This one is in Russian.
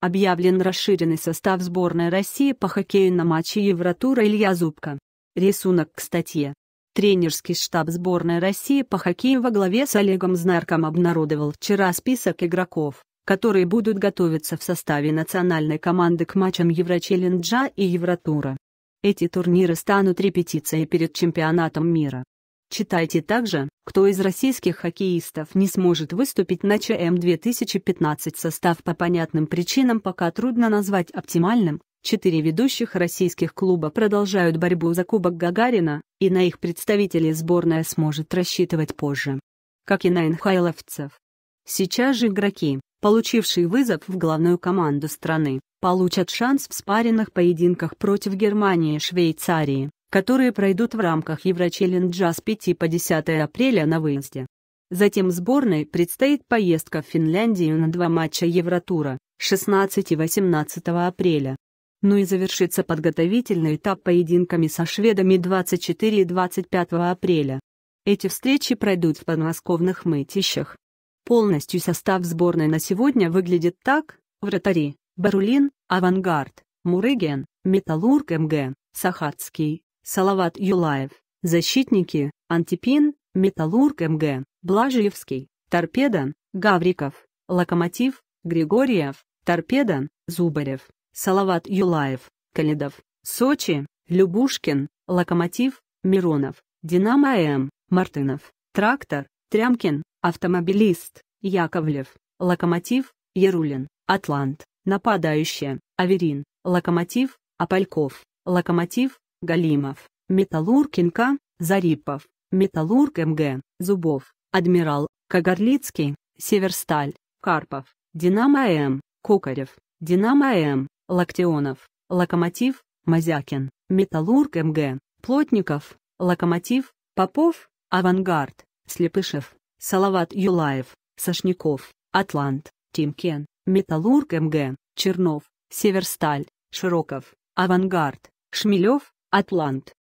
Объявлен расширенный состав сборной России по хоккею на матче Евротура Илья Зубко. Рисунок к статье. Тренерский штаб сборной России по хоккею во главе с Олегом Знарком обнародовал вчера список игроков, которые будут готовиться в составе национальной команды к матчам Еврочелленджа и Евротура. Эти турниры станут репетицией перед чемпионатом мира. Читайте также, кто из российских хоккеистов не сможет выступить на ЧМ 2015 состав по понятным причинам пока трудно назвать оптимальным. Четыре ведущих российских клуба продолжают борьбу за Кубок Гагарина, и на их представителей сборная сможет рассчитывать позже. Как и на НХЛовцев. Сейчас же игроки, получившие вызов в главную команду страны, получат шанс в спаренных поединках против Германии и Швейцарии которые пройдут в рамках Еврочелленджа с 5 по 10 апреля на выезде. Затем сборной предстоит поездка в Финляндию на два матча Евротура, 16 и 18 апреля. Ну и завершится подготовительный этап поединками со шведами 24 и 25 апреля. Эти встречи пройдут в подмосковных мытищах. Полностью состав сборной на сегодня выглядит так, вратари, Барулин, Авангард, Мурыген, Металлург МГ, Сахатский, Салават Юлаев, защитники, Антипин, Металлург МГ, Блажиевский, Торпеда, Гавриков, Локомотив, Григорьев, Торпеда, Зубарев, Салават Юлаев, Калидов, Сочи, Любушкин, Локомотив, Миронов, Динамо М, Мартынов, Трактор, Трямкин, Автомобилист, Яковлев, Локомотив, Ярулин, Атлант, Нападающие, Аверин, Локомотив, Апальков, Локомотив, Галимов, Металлург НК, Зарипов, Металлург МГ, Зубов, Адмирал, Кагарлицкий, Северсталь, Карпов, Динамо М, Кокарев, Динамо М, Лактионов, Локомотив, Мозякин, Металлург МГ, Плотников, Локомотив, Попов, Авангард, Слепышев, Салават Юлаев, Сошников, Атлант, Тимкин, Металлург МГ, Чернов, Северсталь, Широков, Авангард, Шмелев, Атлант.